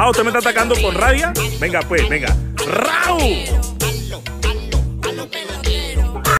Ah, usted me está atacando con rabia. Venga, pues, venga. ¡Rau!